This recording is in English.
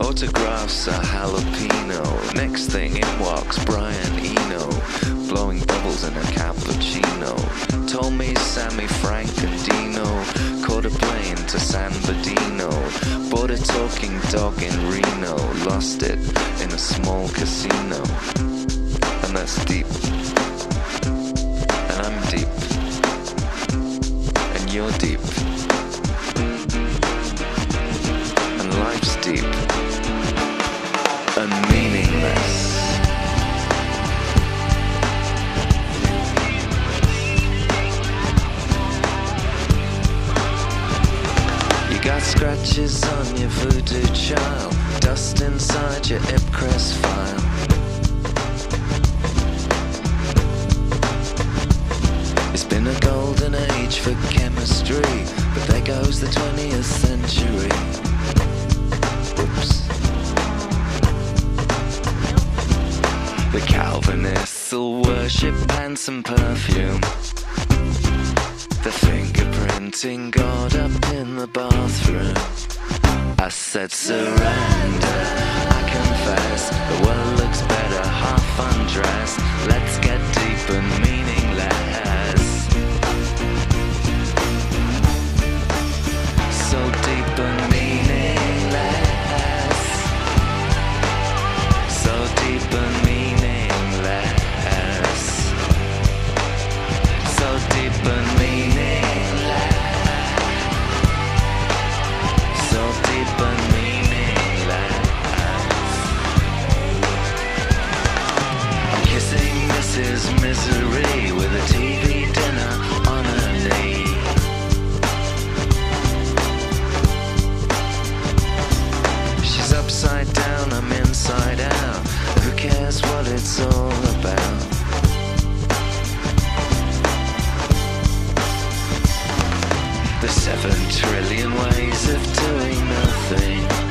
Autographs a jalapeno. Next thing in walks Brian Eno, blowing bubbles in a cappuccino. Told me Sammy Frank and Dino caught a plane to San Bernardino. Bought a talking dog in Reno, lost it in a small casino. And that's deep. And I'm deep. And you're deep. Deep. And meaningless. You got scratches on your voodoo child, dust inside your Ipcress file. It's been a golden age for chemistry, but there goes the 20th century. Will worship and perfume. The fingerprinting God up in the bathroom. I said surrender. Mrs. Misery with a TV dinner on her knee. She's upside down, I'm inside out. Who cares what it's all about? The seven trillion ways of doing nothing.